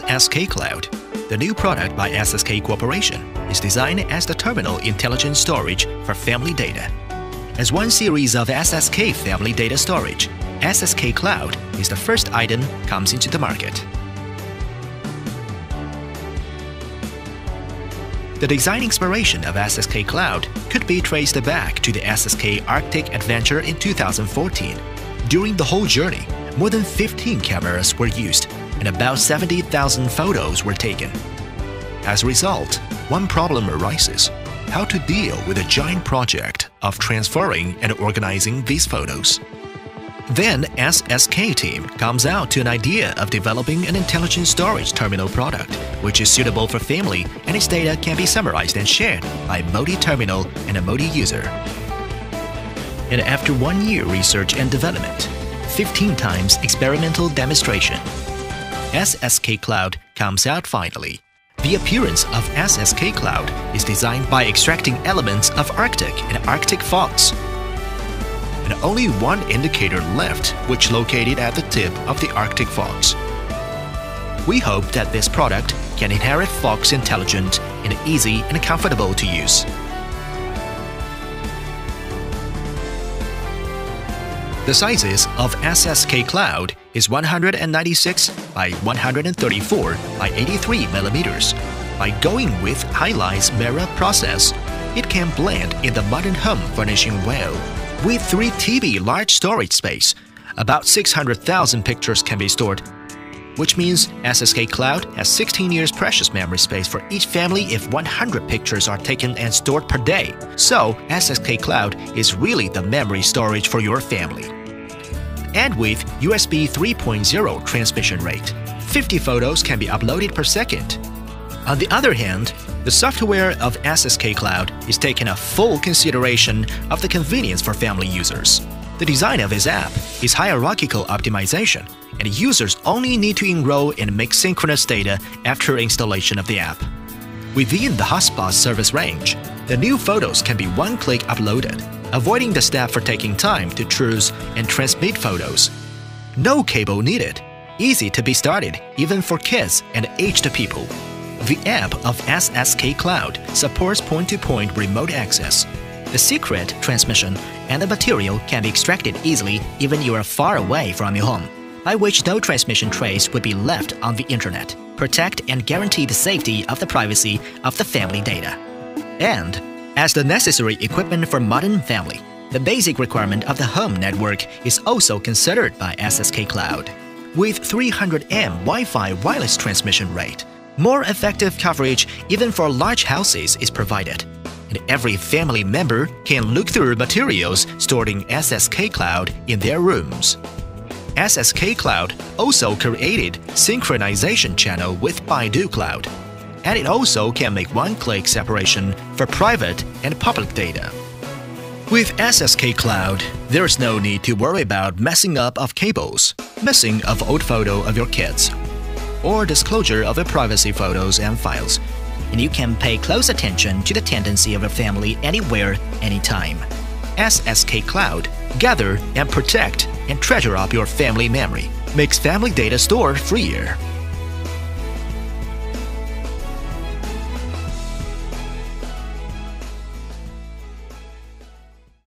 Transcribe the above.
SSK Cloud, the new product by SSK Corporation, is designed as the terminal intelligent storage for family data. As one series of SSK family data storage, SSK Cloud is the first item comes into the market. The design inspiration of SSK Cloud could be traced back to the SSK Arctic Adventure in 2014. During the whole journey, more than 15 cameras were used and about 70,000 photos were taken. As a result, one problem arises how to deal with a giant project of transferring and organizing these photos. Then SSK team comes out to an idea of developing an intelligent storage terminal product, which is suitable for family and its data can be summarized and shared by multi-terminal and a multi-user. And after one year research and development, 15 times experimental demonstration, SSK Cloud comes out finally. The appearance of SSK Cloud is designed by extracting elements of Arctic and Arctic fox and only one indicator left, which located at the tip of the Arctic fox. We hope that this product can inherit Fox intelligent and easy and comfortable to use. The sizes of SSK Cloud is 196 by 134 by 83 millimeters. By going with Highlight's Mera process, it can blend in the modern home furnishing well with 3 TB large storage space, about 600,000 pictures can be stored, which means SSK Cloud has 16 years precious memory space for each family if 100 pictures are taken and stored per day. So, SSK Cloud is really the memory storage for your family. And with USB 3.0 transmission rate, 50 photos can be uploaded per second. On the other hand, the software of SSK Cloud is taking a full consideration of the convenience for family users. The design of his app is hierarchical optimization, and users only need to enroll and make synchronous data after installation of the app. Within the hotspot service range, the new photos can be one-click uploaded, avoiding the step for taking time to choose and transmit photos. No cable needed. Easy to be started, even for kids and aged people. The app of SSK Cloud supports point-to-point -point remote access. The secret transmission and the material can be extracted easily even you are far away from your home, by which no transmission trace would be left on the internet. Protect and guarantee the safety of the privacy of the family data. And, as the necessary equipment for modern family, the basic requirement of the home network is also considered by SSK Cloud. With 300M Wi-Fi wireless transmission rate, more effective coverage even for large houses is provided, and every family member can look through materials stored in SSK Cloud in their rooms. SSK Cloud also created synchronization channel with Baidu Cloud, and it also can make one-click separation for private and public data. With SSK Cloud, there's no need to worry about messing up of cables, missing of old photo of your kids, or disclosure of your privacy photos and files. And you can pay close attention to the tendency of your family anywhere, anytime. SSK Cloud, gather and protect and treasure up your family memory, makes family data store freer.